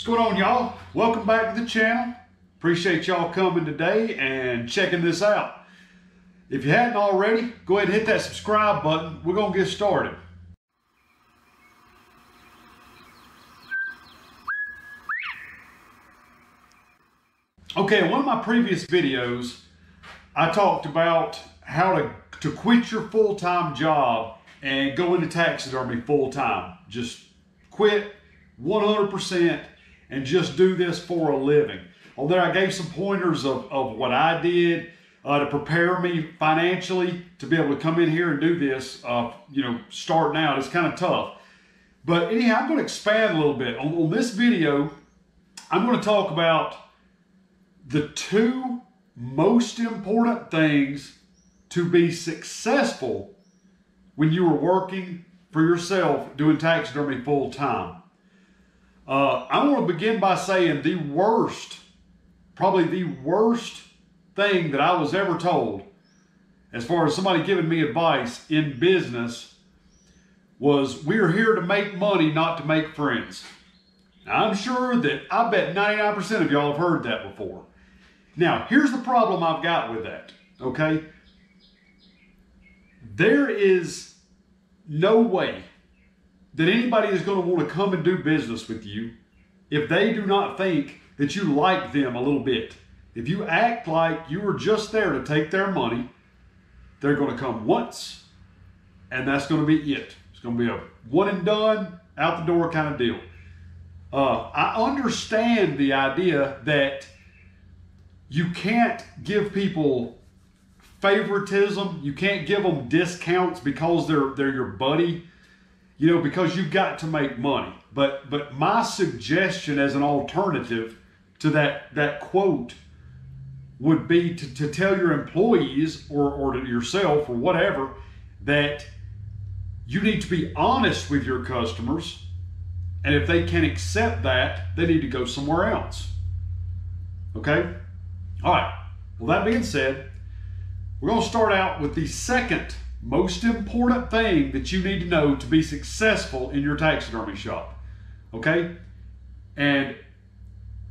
What's going on, y'all? Welcome back to the channel. Appreciate y'all coming today and checking this out. If you hadn't already, go ahead and hit that subscribe button. We're going to get started. Okay, one of my previous videos, I talked about how to, to quit your full-time job and go into taxidermy full-time. Just quit 100% and just do this for a living. On there, I gave some pointers of, of what I did uh, to prepare me financially to be able to come in here and do this, uh, you know, starting out. It's kind of tough. But anyhow, I'm going to expand a little bit. On, on this video, I'm going to talk about the two most important things to be successful when you are working for yourself doing taxidermy full time. Uh, I want to begin by saying the worst, probably the worst thing that I was ever told as far as somebody giving me advice in business was we're here to make money, not to make friends. Now, I'm sure that I bet 99% of y'all have heard that before. Now, here's the problem I've got with that, okay? There is no way that anybody is going to want to come and do business with you if they do not think that you like them a little bit. If you act like you were just there to take their money, they're going to come once and that's going to be it. It's going to be a one and done, out the door kind of deal. Uh, I understand the idea that you can't give people favoritism. You can't give them discounts because they're they're your buddy you know, because you've got to make money. But but my suggestion as an alternative to that that quote would be to, to tell your employees or, or to yourself or whatever that you need to be honest with your customers. And if they can't accept that, they need to go somewhere else. Okay? All right. Well, that being said, we're going to start out with the second most important thing that you need to know to be successful in your taxidermy shop. Okay? And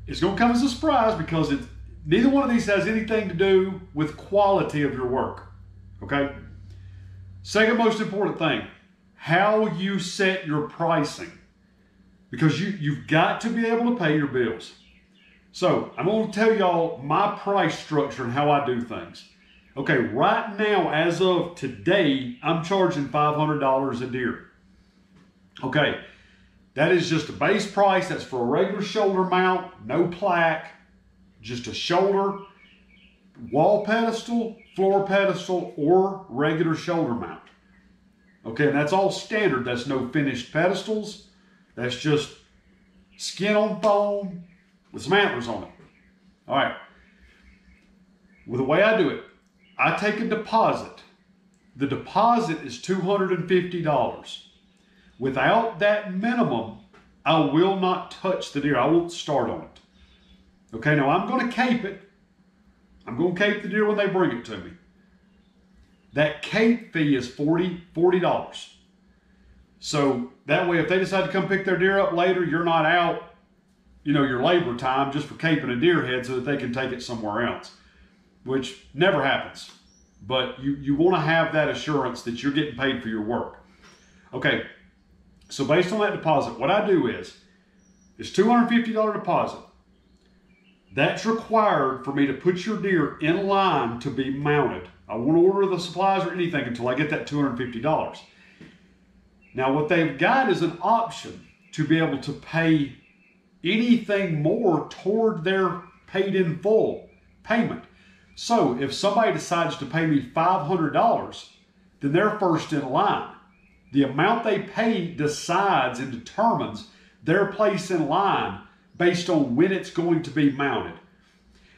it's going to come as a surprise because it's, neither one of these has anything to do with quality of your work. Okay? Second most important thing, how you set your pricing. Because you, you've got to be able to pay your bills. So I'm going to tell y'all my price structure and how I do things. Okay, right now, as of today, I'm charging $500 a deer. Okay, that is just a base price. That's for a regular shoulder mount, no plaque, just a shoulder, wall pedestal, floor pedestal, or regular shoulder mount. Okay, and that's all standard. That's no finished pedestals. That's just skin on foam with some antlers on it. All right. With the way I do it, I take a deposit. The deposit is $250. Without that minimum, I will not touch the deer. I won't start on it. Okay, now I'm going to cape it. I'm going to cape the deer when they bring it to me. That cape fee is 40 $40. So that way, if they decide to come pick their deer up later, you're not out, you know, your labor time just for caping a deer head so that they can take it somewhere else which never happens. But you, you want to have that assurance that you're getting paid for your work. Okay, so based on that deposit, what I do is, it's $250 deposit. That's required for me to put your deer in line to be mounted. I won't order the supplies or anything until I get that $250. Now, what they've got is an option to be able to pay anything more toward their paid in full payment. So if somebody decides to pay me $500, then they're first in line. The amount they pay decides and determines their place in line based on when it's going to be mounted.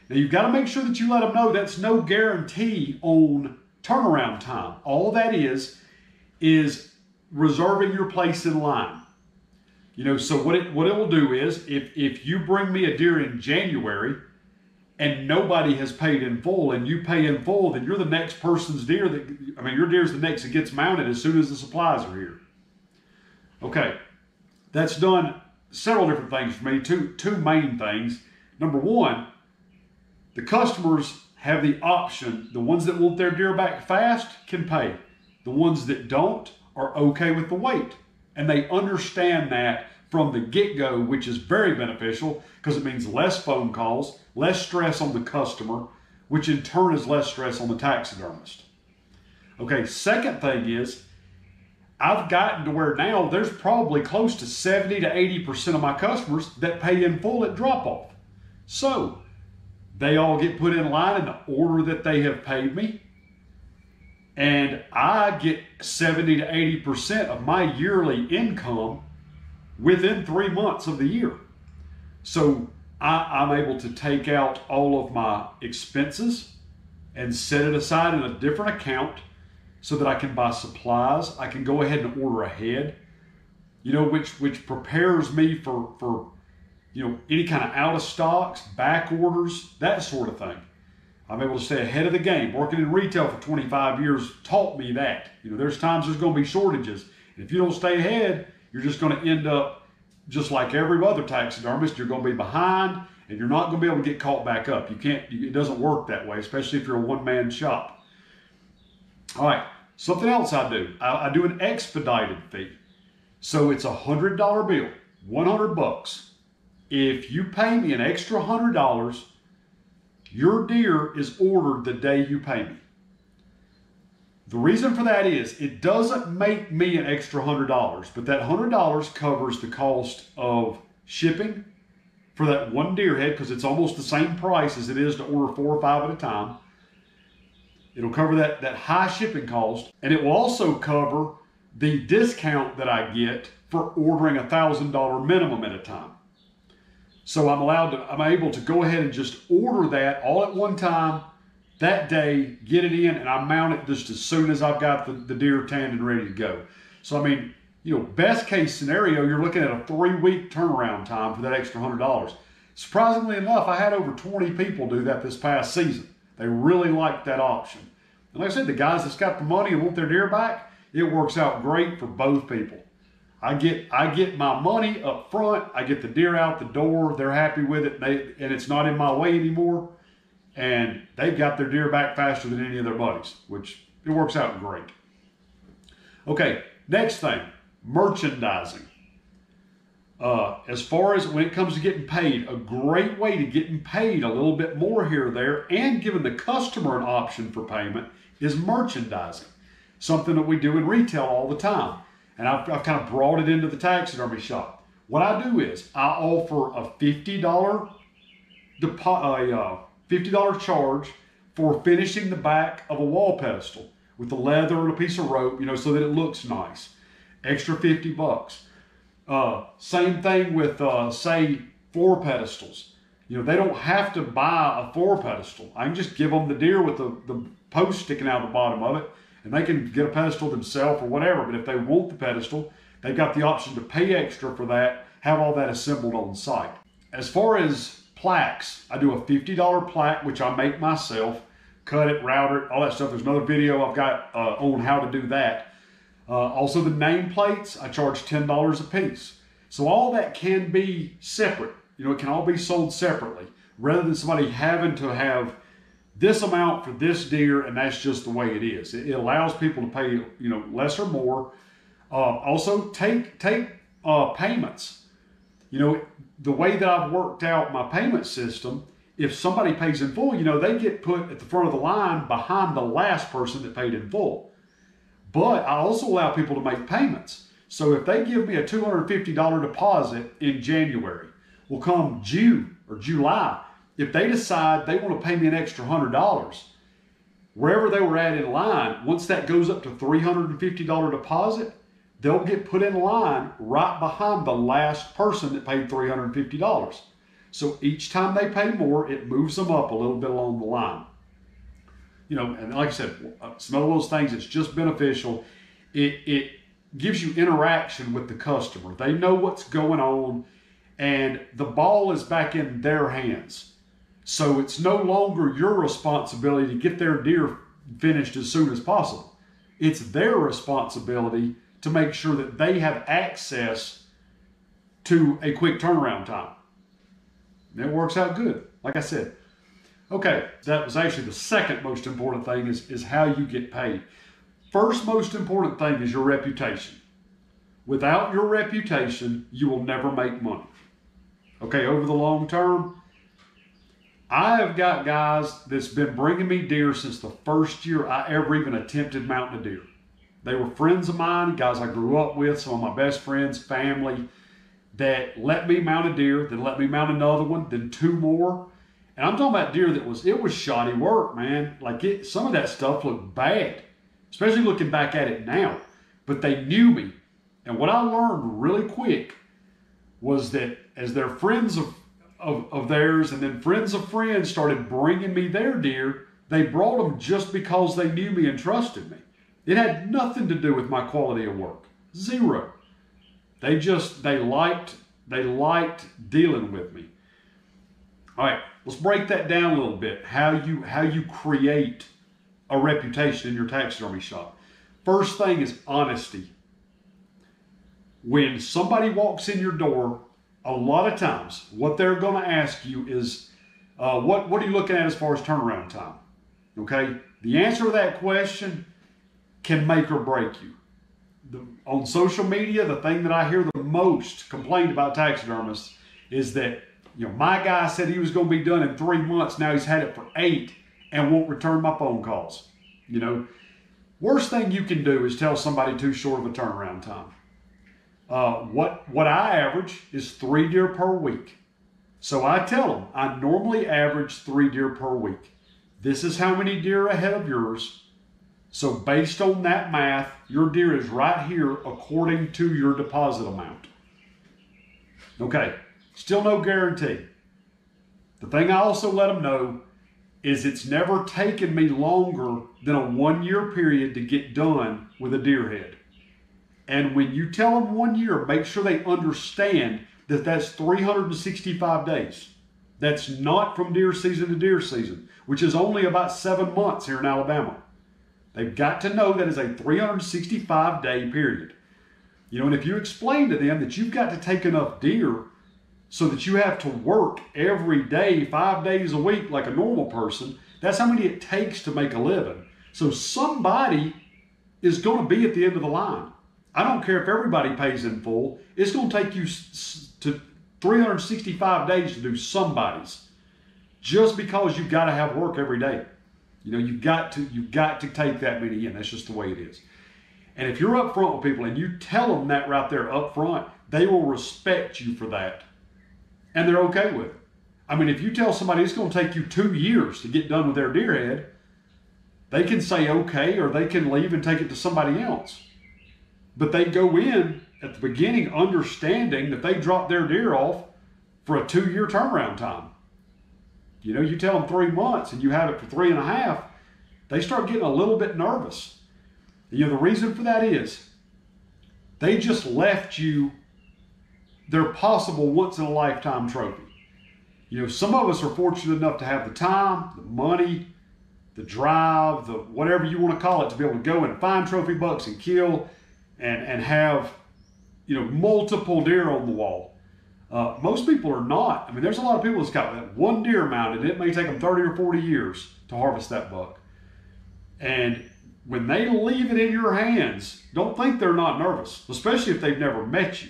Now you've got to make sure that you let them know that's no guarantee on turnaround time. All that is, is reserving your place in line. You know, so what it, what it will do is if, if you bring me a deer in January, and nobody has paid in full and you pay in full, then you're the next person's deer that, I mean, your deer's the next that gets mounted as soon as the supplies are here. Okay, that's done several different things for me. Two two main things. Number one, the customers have the option. The ones that want their deer back fast can pay. The ones that don't are okay with the wait, and they understand that from the get-go, which is very beneficial because it means less phone calls, less stress on the customer, which in turn is less stress on the taxidermist. Okay, second thing is I've gotten to where now there's probably close to 70 to 80% of my customers that pay in full at drop off. So they all get put in line in the order that they have paid me. And I get 70 to 80% of my yearly income within three months of the year. So I, am able to take out all of my expenses and set it aside in a different account so that I can buy supplies. I can go ahead and order ahead, you know, which which prepares me for for you know any kind of out of stocks, back orders, that sort of thing. I'm able to stay ahead of the game. Working in retail for 25 years taught me that. You know, there's times there's going to be shortages. And if you don't stay ahead, you're just going to end up just like every other taxidermist, you're going to be behind and you're not going to be able to get caught back up. You can't, it doesn't work that way, especially if you're a one man shop. All right, something else I do I, I do an expedited fee. So it's a hundred dollar bill, 100 bucks. If you pay me an extra hundred dollars, your deer is ordered the day you pay me. The reason for that is it doesn't make me an extra $100, but that $100 covers the cost of shipping for that one deer head because it's almost the same price as it is to order four or five at a time. It'll cover that, that high shipping cost, and it will also cover the discount that I get for ordering a $1,000 minimum at a time. So I'm allowed to, I'm able to go ahead and just order that all at one time that day, get it in, and I mount it just as soon as I've got the, the deer tanned and ready to go. So, I mean, you know, best case scenario, you're looking at a three week turnaround time for that extra $100. Surprisingly enough, I had over 20 people do that this past season. They really liked that option. And like I said, the guys that's got the money and want their deer back, it works out great for both people. I get I get my money up front. I get the deer out the door. They're happy with it, and, they, and it's not in my way anymore and they've got their deer back faster than any of their buddies, which it works out great. Okay, next thing, merchandising. Uh, as far as when it comes to getting paid, a great way to getting paid a little bit more here or there and giving the customer an option for payment is merchandising. Something that we do in retail all the time. And I've, I've kind of brought it into the taxidermy shop. What I do is I offer a $50 deposit, uh, $50 charge for finishing the back of a wall pedestal with the leather and a piece of rope, you know, so that it looks nice. Extra 50 bucks. Uh, same thing with, uh, say, floor pedestals. You know, they don't have to buy a floor pedestal. I can just give them the deer with the, the post sticking out the bottom of it, and they can get a pedestal themselves or whatever. But if they want the pedestal, they've got the option to pay extra for that, have all that assembled on site. As far as plaques. I do a $50 plaque, which I make myself, cut it, router it, all that stuff. There's another video I've got uh, on how to do that. Uh, also the name plates, I charge $10 a piece. So all that can be separate. You know, it can all be sold separately rather than somebody having to have this amount for this deer and that's just the way it is. It, it allows people to pay, you know, less or more. Uh, also take, take uh, payments. You know, the way that I've worked out my payment system, if somebody pays in full, you know, they get put at the front of the line behind the last person that paid in full. But I also allow people to make payments. So if they give me a $250 deposit in January, will come June or July, if they decide they want to pay me an extra $100, wherever they were at in line, once that goes up to $350 deposit, they'll get put in line right behind the last person that paid $350. So each time they pay more, it moves them up a little bit along the line. You know, and like I said, some of those things it's just beneficial. It, it gives you interaction with the customer. They know what's going on, and the ball is back in their hands. So it's no longer your responsibility to get their deer finished as soon as possible. It's their responsibility to make sure that they have access to a quick turnaround time. And it works out good, like I said. Okay, that was actually the second most important thing is, is how you get paid. First most important thing is your reputation. Without your reputation, you will never make money. Okay, over the long term, I have got guys that's been bringing me deer since the first year I ever even attempted mounting a deer. They were friends of mine, guys I grew up with, some of my best friends, family, that let me mount a deer, then let me mount another one, then two more. And I'm talking about deer that was, it was shoddy work, man. Like it, some of that stuff looked bad, especially looking back at it now. But they knew me. And what I learned really quick was that as their friends of of, of theirs, and then friends of friends started bringing me their deer. They brought them just because they knew me and trusted me. It had nothing to do with my quality of work. Zero. They just they liked they liked dealing with me. All right, let's break that down a little bit. How you how you create a reputation in your taxidermy shop. First thing is honesty. When somebody walks in your door a lot of times what they're going to ask you is, uh, what, what are you looking at as far as turnaround time? Okay, the answer to that question can make or break you. The, on social media, the thing that I hear the most complained about taxidermists is that, you know, my guy said he was going to be done in three months. Now he's had it for eight and won't return my phone calls. You know, worst thing you can do is tell somebody too short of a turnaround time. Uh, what, what I average is three deer per week. So I tell them I normally average three deer per week. This is how many deer ahead of yours. So based on that math, your deer is right here according to your deposit amount. Okay, still no guarantee. The thing I also let them know is it's never taken me longer than a one year period to get done with a deer head. And when you tell them one year, make sure they understand that that's 365 days. That's not from deer season to deer season, which is only about seven months here in Alabama. They've got to know that is a 365 day period. You know, and if you explain to them that you've got to take enough deer so that you have to work every day, five days a week, like a normal person, that's how many it takes to make a living. So somebody is going to be at the end of the line. I don't care if everybody pays in full. It's going to take you to 365 days to do somebody's, just because you've got to have work every day. You know, you've got to you've got to take that many in. That's just the way it is. And if you're up front with people and you tell them that right there up front, they will respect you for that, and they're okay with it. I mean, if you tell somebody it's going to take you two years to get done with their deer head, they can say okay, or they can leave and take it to somebody else. But they go in at the beginning understanding that they drop their deer off for a two year turnaround time. You know, you tell them three months and you have it for three and a half, they start getting a little bit nervous. You know, the reason for that is they just left you their possible once in a lifetime trophy. You know, some of us are fortunate enough to have the time, the money, the drive, the whatever you want to call it, to be able to go and find trophy bucks and kill and, and have, you know, multiple deer on the wall. Uh, most people are not. I mean, there's a lot of people that's got that one deer mounted. It may take them 30 or 40 years to harvest that buck. And when they leave it in your hands, don't think they're not nervous, especially if they've never met you.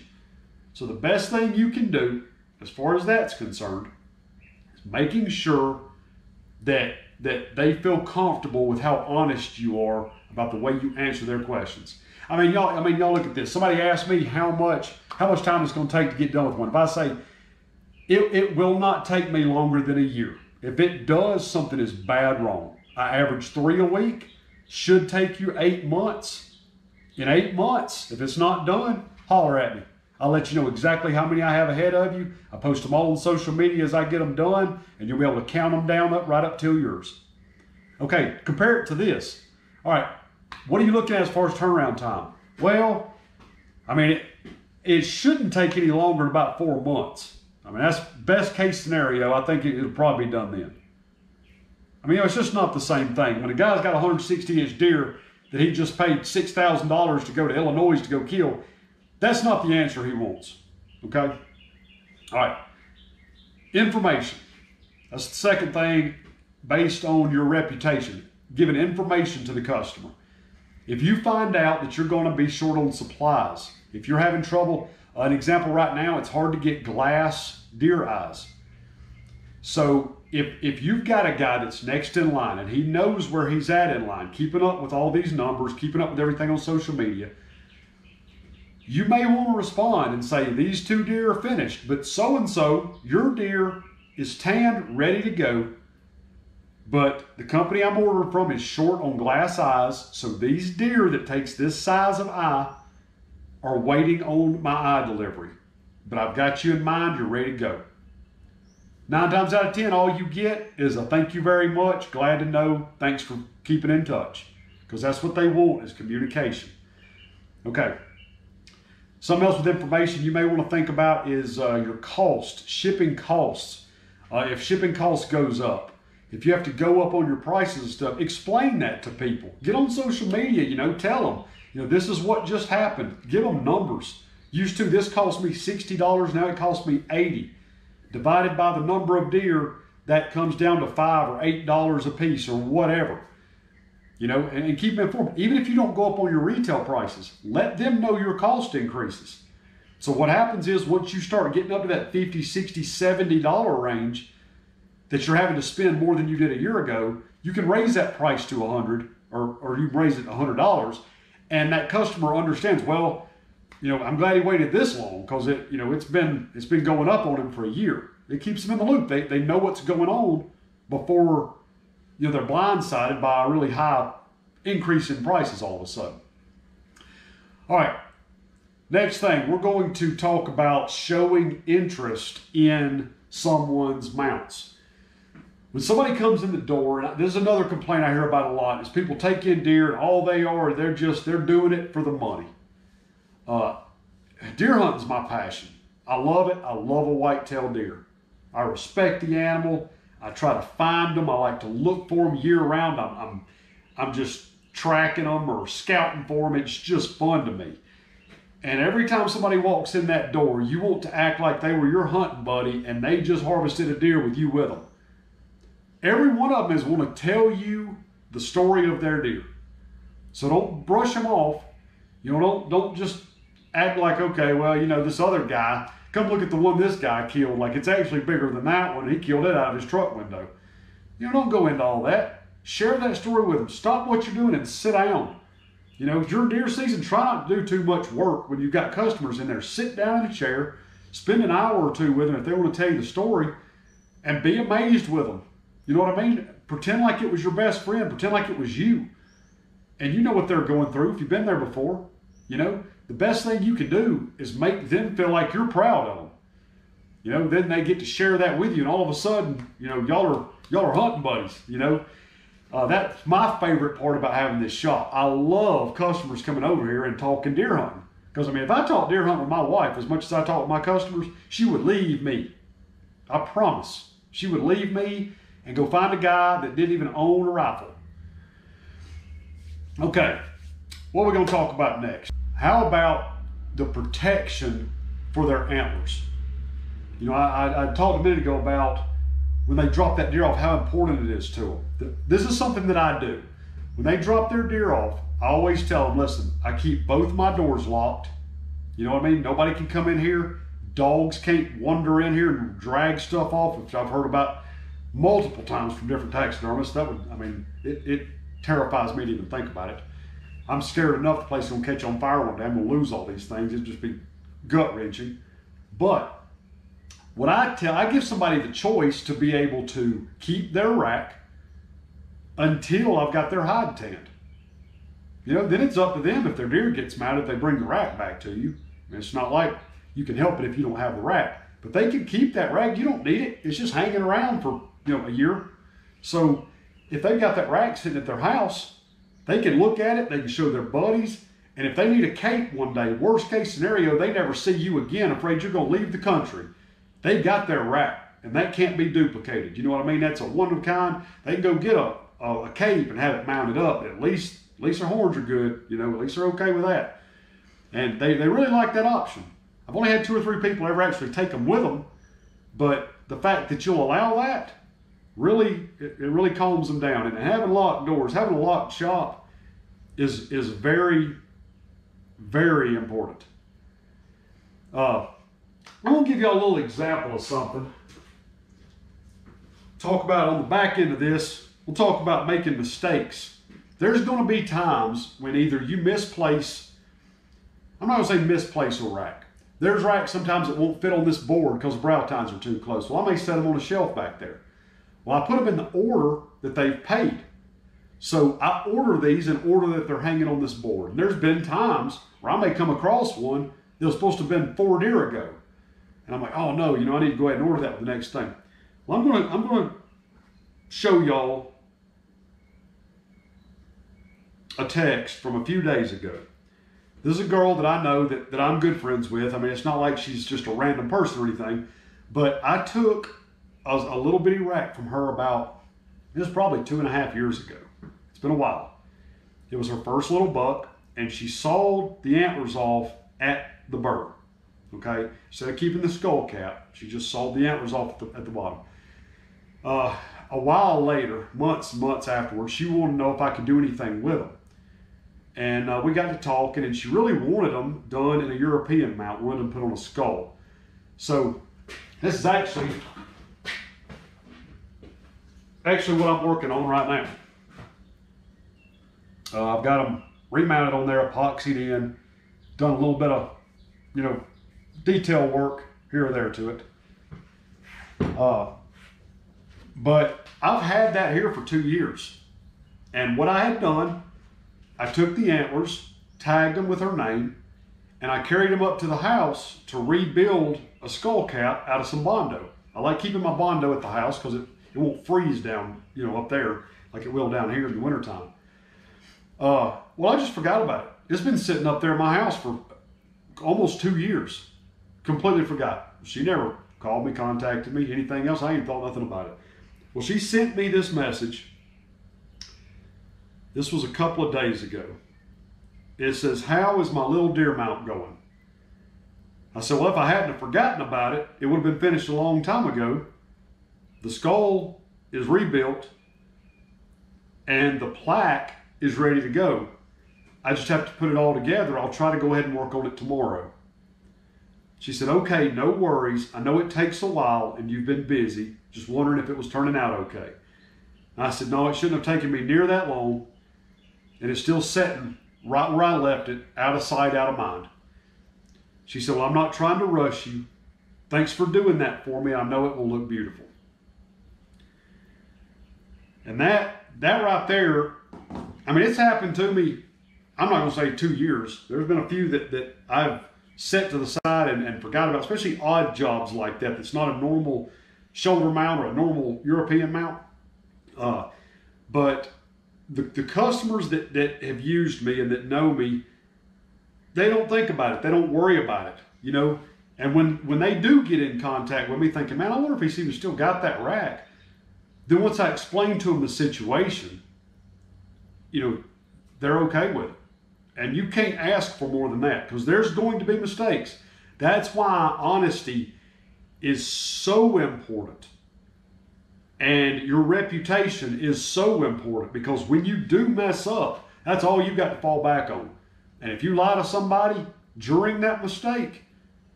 So the best thing you can do, as far as that's concerned, is making sure that that they feel comfortable with how honest you are about the way you answer their questions. I mean, y'all. I mean, y'all look at this. Somebody asked me how much how much time it's going to take to get done with one. If I say it, it will not take me longer than a year. If it does, something is bad wrong. I average three a week. Should take you eight months. In eight months, if it's not done, holler at me. I'll let you know exactly how many I have ahead of you. I post them all on social media as I get them done, and you'll be able to count them down up right up till yours. Okay, compare it to this. All right, what are you looking at as far as turnaround time? Well, I mean, it, it shouldn't take any longer than about four months. I mean, that's best case scenario. I think it, will probably be done then. I mean, it's just not the same thing. When a guy's got a 160 inch deer that he just paid $6,000 to go to Illinois to go kill, that's not the answer he wants. Okay? All right. Information. That's the second thing based on your reputation, giving information to the customer. If you find out that you're going to be short on supplies, if you're having trouble, an example right now, it's hard to get glass deer eyes. So if if you've got a guy that's next in line and he knows where he's at in line, keeping up with all these numbers, keeping up with everything on social media, you may want to respond and say, These two deer are finished, but so and so, your deer is tanned, ready to go. But the company I'm ordering from is short on glass eyes, so these deer that takes this size of eye are waiting on my eye delivery. But I've got you in mind, you're ready to go. Nine times out of ten, all you get is a thank you very much, glad to know, thanks for keeping in touch. Because that's what they want is communication. Okay. Something else with information you may want to think about is uh, your cost, shipping costs. Uh, if shipping costs goes up, if you have to go up on your prices and stuff, explain that to people. Get on social media, you know, tell them, you know, this is what just happened. Give them numbers. Used to this cost me $60, now it costs me 80 divided by the number of deer, that comes down to five or eight dollars a piece or whatever. You know, and, and keep them informed. Even if you don't go up on your retail prices, let them know your cost increases. So what happens is once you start getting up to that 50, 60, 70 dollar range that you're having to spend more than you did a year ago, you can raise that price to 100 or, or you raise it $100 and that customer understands, well, you know, I'm glad he waited this long because it, you know, it's been it's been going up on him for a year. It keeps them in the loop. They they know what's going on before, you know, they're blindsided by a really high increase in prices all of a sudden. All right. Next thing, we're going to talk about showing interest in someone's mounts. When somebody comes in the door, and this is another complaint I hear about a lot, is people take in deer and all they are, they're just, they're doing it for the money. Uh, deer hunting is my passion. I love it. I love a white-tailed deer. I respect the animal. I try to find them. I like to look for them year round. I'm, I'm, I'm just tracking them or scouting for them. It's just fun to me. And every time somebody walks in that door, you want to act like they were your hunting buddy and they just harvested a deer with you with them. Every one of them is going to tell you the story of their deer. So don't brush them off. You know, don't don't just act like, okay, well, you know, this other guy, come look at the one this guy killed. Like it's actually bigger than that one. He killed it out of his truck window. You know, don't go into all that. Share that story with them. Stop what you're doing and sit down. You know, your deer season, try not to do too much work when you've got customers in there. Sit down in a chair, spend an hour or two with them if they want to tell you the story, and be amazed with them. You know what I mean? Pretend like it was your best friend. Pretend like it was you. And you know what they're going through if you've been there before. You know, the best thing you can do is make them feel like you're proud of them. You know, then they get to share that with you, and all of a sudden, you know, y'all are y'all are hunting buddies. You know, uh, that's my favorite part about having this shop. I love customers coming over here and talking deer hunting. Because I mean, if I talk deer hunting with my wife as much as I talk with my customers, she would leave me. I promise. She would leave me and go find a guy that didn't even own a rifle. Okay, what are we going to talk about next? How about the protection for their antlers? You know, I, I, talked a minute ago about when they drop that deer off, how important it is to them. This is something that I do. When they drop their deer off, I always tell them, listen, I keep both my doors locked. You know what I mean? Nobody can come in here. Dogs can't wander in here and drag stuff off, which I've heard about multiple times from different taxidermists. That would, I mean, it, it terrifies me to even think about it. I'm scared enough the place is gonna catch on fire one day. I'm gonna lose all these things. It'd just be gut wrenching. But what I tell, I give somebody the choice to be able to keep their rack until I've got their hide tanned. You know, then it's up to them if their deer gets mad if they bring the rack back to you. It's not like you can help it if you don't have the rack. But they can keep that rack. You don't need it. It's just hanging around for, you know, a year. So if they've got that rack sitting at their house, they can look at it, they can show their buddies, and if they need a cape one day, worst case scenario, they never see you again, afraid you're going to leave the country. They've got their rack, and that can't be duplicated. You know what I mean? That's a one of a kind. They can go get a, a, a cape and have it mounted up. At least, at least their horns are good. You know, at least they're okay with that. And they, they really like that option. I've only had two or three people ever actually take them with them, but the fact that you'll allow that really it, it really calms them down. And having locked doors, having a locked shop is is very very important. Uh, I'm gonna give you a little example of something. Talk about on the back end of this. We'll talk about making mistakes. There's going to be times when either you misplace. I'm not to say misplace a rack. There's racks sometimes that won't fit on this board because the brow tines are too close. Well, I may set them on a shelf back there. Well, I put them in the order that they've paid. So I order these in order that they're hanging on this board. And there's been times where I may come across one that was supposed to have been four deer ago. And I'm like, oh no, you know, I need to go ahead and order that for the next thing. Well, I'm gonna I'm gonna show y'all a text from a few days ago. This is a girl that I know that, that I'm good friends with. I mean, it's not like she's just a random person or anything, but I took a, a little bitty rack from her about, it was probably two and a half years ago. It's been a while. It was her first little buck, and she sawed the antlers off at the burr. Okay, instead of keeping the skull cap, she just sawed the antlers off at the, at the bottom. Uh, a while later, months, months afterwards, she wanted to know if I could do anything with them. And uh, we got to talking, and she really wanted them done in a European mount, wanted them put on a skull. So this is actually actually what I'm working on right now. Uh, I've got them remounted on there, epoxied in, done a little bit of, you know, detail work here or there to it. Uh, but I've had that here for two years. And what I had done, I took the antlers, tagged them with her name, and I carried them up to the house to rebuild a skull cap out of some Bondo. I like keeping my Bondo at the house because it, it won't freeze down, you know, up there like it will down here in the wintertime. Uh, well, I just forgot about it. It's been sitting up there in my house for almost two years. Completely forgot. She never called me, contacted me, anything else. I ain't thought nothing about it. Well, she sent me this message. This was a couple of days ago. It says, How is my little deer mount going? I said, Well, if I hadn't forgotten about it, it would have been finished a long time ago. The skull is rebuilt and the plaque is ready to go. I just have to put it all together. I'll try to go ahead and work on it tomorrow. She said, Okay, no worries. I know it takes a while and you've been busy. Just wondering if it was turning out okay. And I said, No, it shouldn't have taken me near that long. And it's still sitting right where I left it, out of sight, out of mind. She said, Well, I'm not trying to rush you. Thanks for doing that for me. I know it will look beautiful. And that that right there, I mean, it's happened to me. I'm not to say two years. There's been a few that, that I've set to the side and, and forgot about, especially odd jobs like that. That's not a normal shoulder mount or a normal European mount. Uh, but the, the customers that, that have used me and that know me, they don't think about it. They don't worry about it, you know. And when, when they do get in contact with me thinking, man, I wonder if he's even still got that rack. Then once I explain to them the situation, you know, they're okay with it. And you can't ask for more than that because there's going to be mistakes. That's why honesty is so important. And your reputation is so important because when you do mess up, that's all you've got to fall back on. And if you lie to somebody during that mistake,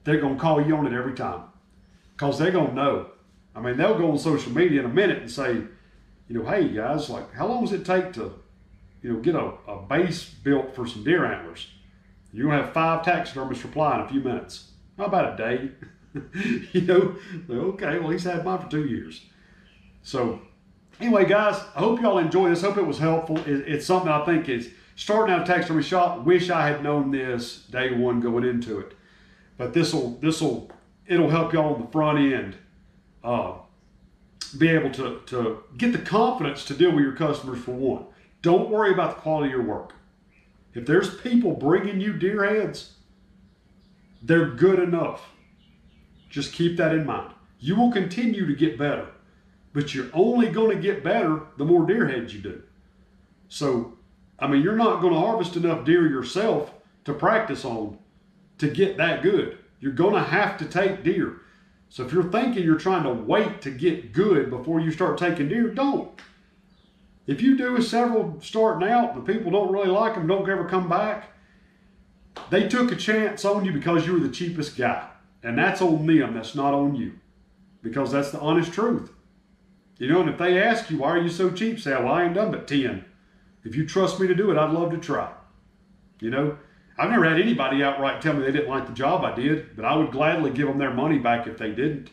they're going to call you on it every time because they're going to know. I mean, they'll go on social media in a minute and say, you know, hey guys, like, how long does it take to, you know, get a, a base built for some deer antlers? You're to have five taxidermists reply in a few minutes. How about a day? you know, okay, well, he's had mine for two years. So, anyway, guys, I hope y'all enjoy this. Hope it was helpful. It, it's something I think is starting out a taxidermy shop. Wish I had known this day one going into it, but this will this will it'll help y'all on the front end. Uh, be able to, to get the confidence to deal with your customers for one. Don't worry about the quality of your work. If there's people bringing you deer heads, they're good enough. Just keep that in mind. You will continue to get better, but you're only going to get better the more deer heads you do. So, I mean, you're not going to harvest enough deer yourself to practice on to get that good. You're going to have to take deer. So if you're thinking you're trying to wait to get good before you start taking deer, don't. If you do several starting out and people don't really like them, don't ever come back, they took a chance on you because you were the cheapest guy. And that's on them, that's not on you. Because that's the honest truth. You know, and if they ask you, why are you so cheap, say, well, I ain't done but 10. If you trust me to do it, I'd love to try. You know, I've never had anybody outright tell me they didn't like the job I did, but I would gladly give them their money back if they didn't.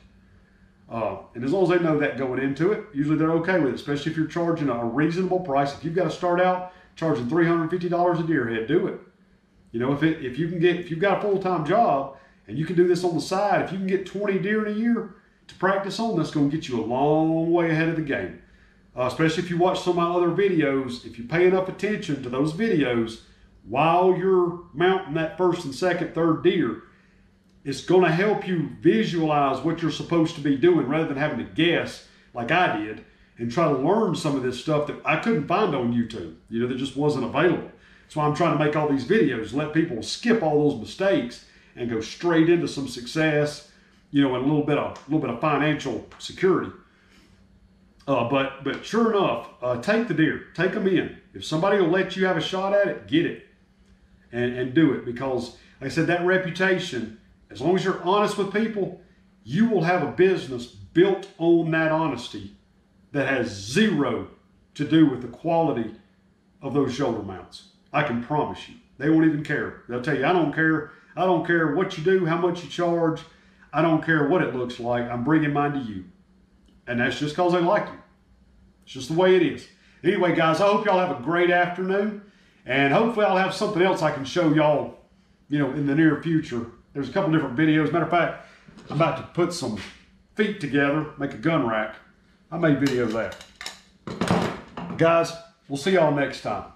Uh, and as long as they know that going into it, usually they're okay with it, especially if you're charging a reasonable price. If you've got to start out charging $350 a deer head, do it. You know, if it if you can get if you've got a full time job and you can do this on the side, if you can get 20 deer in a year to practice on, that's going to get you a long way ahead of the game. Uh, especially if you watch some of my other videos, if you pay enough attention to those videos while you're mounting that first and second, third deer, it's going to help you visualize what you're supposed to be doing rather than having to guess like I did and try to learn some of this stuff that I couldn't find on YouTube, you know, that just wasn't available. That's why I'm trying to make all these videos, let people skip all those mistakes and go straight into some success, you know, and a little bit of a little bit of financial security. Uh, but but sure enough, uh, take the deer, take them in. If somebody will let you have a shot at it, get it, and and do it because, like I said, that reputation. As long as you're honest with people, you will have a business built on that honesty that has zero to do with the quality of those shoulder mounts. I can promise you. They won't even care. They'll tell you, I don't care. I don't care what you do, how much you charge. I don't care what it looks like. I'm bringing mine to you. And that's just because they like you. It's just the way it is. Anyway, guys, I hope y'all have a great afternoon. And hopefully I'll have something else I can show y'all, you know, in the near future. There's a couple different videos. Matter of fact, I'm about to put some feet together, make a gun rack. I made video of that. Guys, we'll see y'all next time.